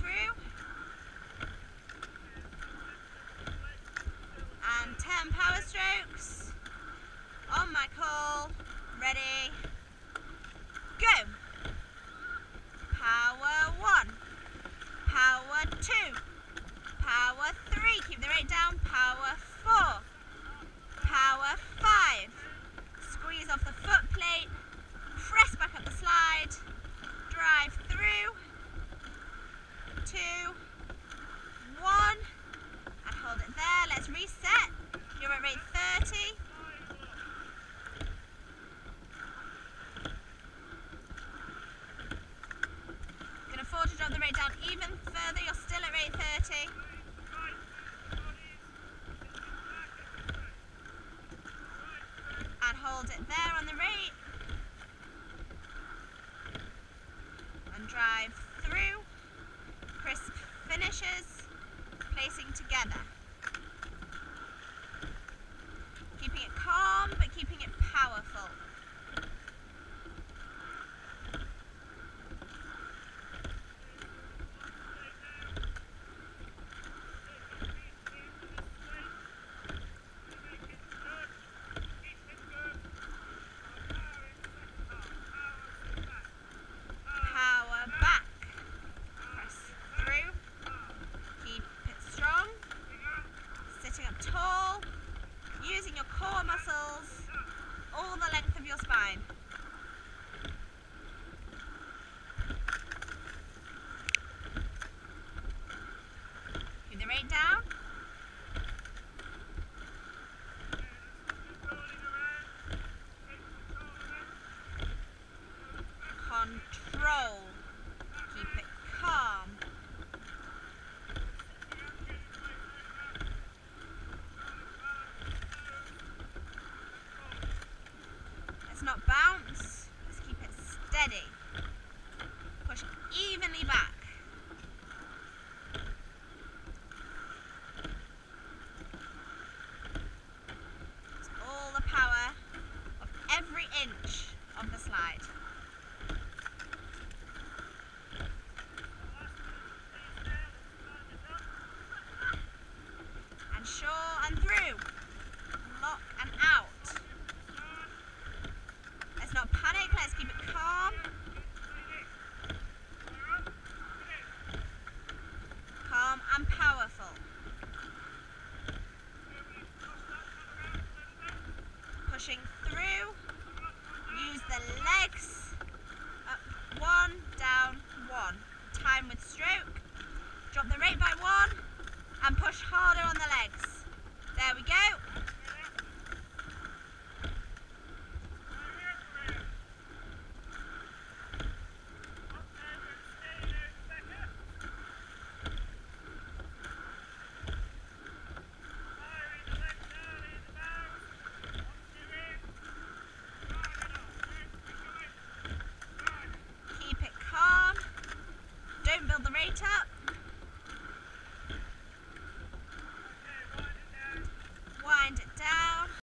through. And 10 power strokes. On my call. Ready. and drive through, crisp finishes, placing together. tall, using your core muscles all the length of your spine. Give the right down. push evenly back. pushing through. Use the legs. Up, one, down, one.